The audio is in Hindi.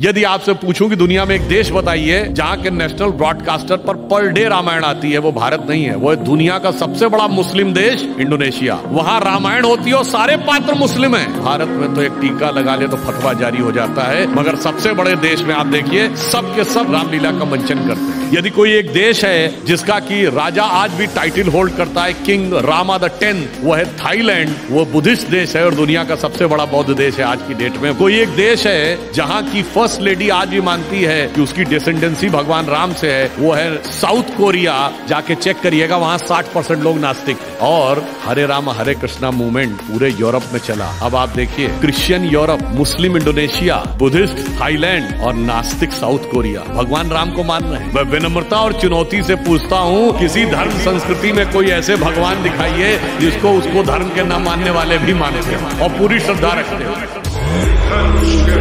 यदि आपसे पूछूँ कि दुनिया में एक देश बताइए जहाँ के नेशनल ब्रॉडकास्टर पर पर डे रामायण आती है, वो भारत नहीं है। वो है दुनिया का सबसे बड़ा मुस्लिम देश इंडोनेशिया। वहाँ रामायण होती है और सारे पात्र मुस्लिम हैं। भारत में तो एक टीका लगा ले तो फतवा जारी हो जाता है, मगर सबसे बड़े देश में आप देखिए सबके सब रामलीला का मंचन करते हैं। यदि कोई एक देश है जिसका की राजा आज भी टाइटल होल्ड करता है किंग रामा द टेंथ वो है थाईलैंड वो बुद्धिस्ट देश है और दुनिया का सबसे बड़ा बौद्ध देश है आज की डेट में। कोई एक देश है जहाँ की फ़र्स्ट फ़र्स्ट लेडी आज भी मानती है कि उसकी डिसेंडेंसी भगवान राम से है। वो है साउथ कोरिया जाके चेक करिएगा, वहाँ साठ परसेंट लोग नास्तिक। और हरे राम, हरे कृष्णा मूवमेंट पूरे यूरोप में चला। अब आप देखिए Christian Europe Muslim Indonesia Buddhist Thailand और नास्तिक साउथ कोरिया भगवान राम को मान रहे मैं विनम्रता और चुनौती से पूछता हूँ, किसी धर्म संस्कृति में कोई ऐसे भगवान दिखाइए जिसको उसको धर्म के न मानने वाले भी मानते हैं। और पूरी श्रद्धा रखते हैं।